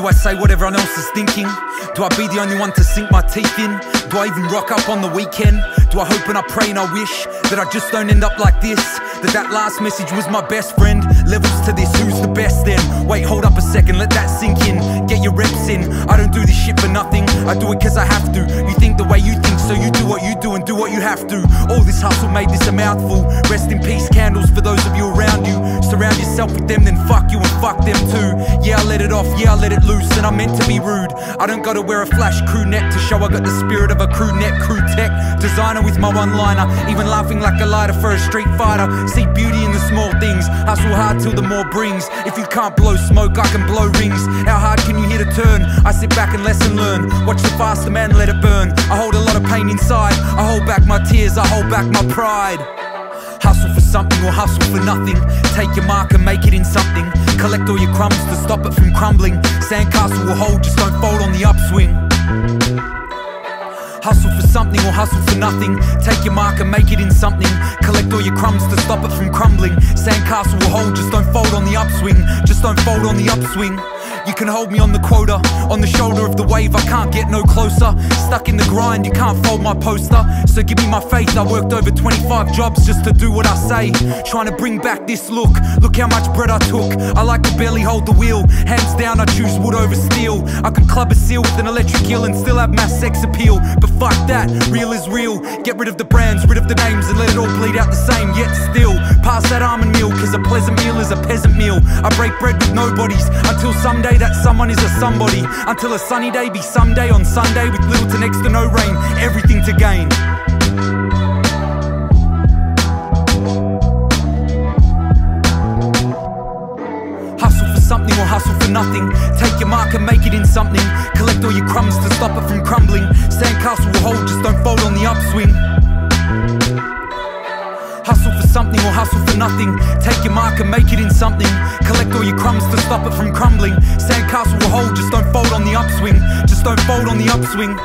Do I say what everyone else is thinking? Do I be the only one to sink my teeth in? Do I even rock up on the weekend? Do I hope and I pray and I wish that I just don't end up like this? That that last message was my best friend? Levels to this, who's the best then? Wait, hold up a second, let that sink in. Get your reps in. I don't do this shit for nothing. I do it cause I have to. You think the way you what you do and do what you have to. All this hustle made this a mouthful. Rest in peace, candles for those of you around you. Surround yourself with them, then fuck you and fuck them too. Yeah, I let it off, yeah, I let it loose, and I meant to be rude. I don't gotta wear a flash crew neck to show I got the spirit of a crew neck, crew tech. Designer with my one liner, even laughing like a lighter for a street fighter. See beauty in the small things, hustle hard till the more brings. If you can't blow smoke, I can blow rings. How hard can you hit a turn? Sit back and lesson learn. Watch the faster man let it burn. I hold a lot of pain inside. I hold back my tears, I hold back my pride. Hustle for something or hustle for nothing. Take your mark and make it in something. Collect all your crumbs to stop it from crumbling. Sandcastle will hold, just don't fold on the upswing. Hustle for something or hustle for nothing. Take your mark and make it in something. Collect all your crumbs to stop it from crumbling. Sandcastle will hold, just don't fold on the upswing. Just don't fold on the upswing. You can hold me on the quota, on the shoulder of the wave, I can't get no closer. Stuck in the grind, you can't fold my poster. So give me my faith, I worked over 25 jobs just to do what I say. Trying to bring back this look, look how much bread I took. I like to barely hold the wheel, hands down, I choose wood over steel. I could club a seal with an electric eel and still have mass sex appeal. But fuck that, real is real. Get rid of the brands, rid of the names, and let it all bleed out the same. Yet still, pass that almond meal, cause a pleasant meal is a peasant meal. I break bread with nobodies until someday that someone is a somebody. Until a sunny day be someday on Sunday with little to next to no rain. Everything to gain. Hustle for something or hustle for nothing. Take your mark and make it in something. Collect all your crumbs to stop it from crumbling. Sandcastle will hold, just don't fold on the upswing. Something or hustle for nothing. Take your mark and make it in something. Collect all your crumbs to stop it from crumbling. Sandcastle will hold, just don't fold on the upswing. Just don't fold on the upswing.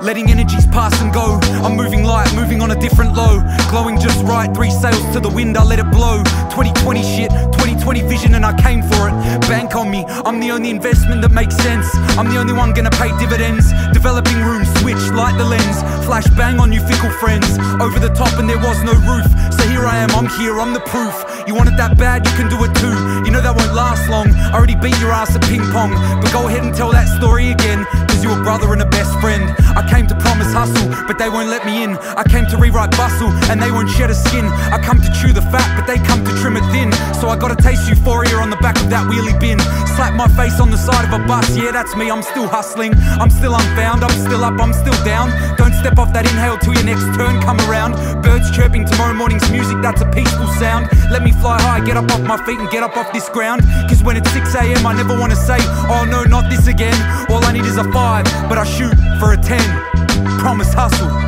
Letting energies pass and go. I'm moving light, moving on a different low. Glowing just right, three sails to the wind, I let it blow. 2020 shit, 2020 vision, and I came for it. Bank on me, I'm the only investment that makes sense. I'm the only one gonna pay dividends. Developing room, switch, light the lens. Flash bang on you fickle friends. Over the top, and there was no roof. So here I am, I'm here, I'm the proof. You want it that bad, you can do it too. You know that won't last long. I already beat your ass at ping pong. But go ahead and tell that story again. Cause you're a brother and a best friend. I came to promise hustle, but they won't let me in. I came to rewrite bustle, and they won't shed a skin. I come to chew the fat, So I gotta taste euphoria on the back of that wheelie bin. Slap my face on the side of a bus, yeah, that's me. I'm still hustling, I'm still unbound, I'm still up, I'm still down. Don't step off that inhale till your next turn come around. Birds chirping tomorrow morning's music, that's a peaceful sound. Let me fly high, get up off my feet and get up off this ground. Cause when it's 6 a.m., I never wanna say, oh no, not this again. All I need is a 5, but I shoot for a 10. Promise hustle.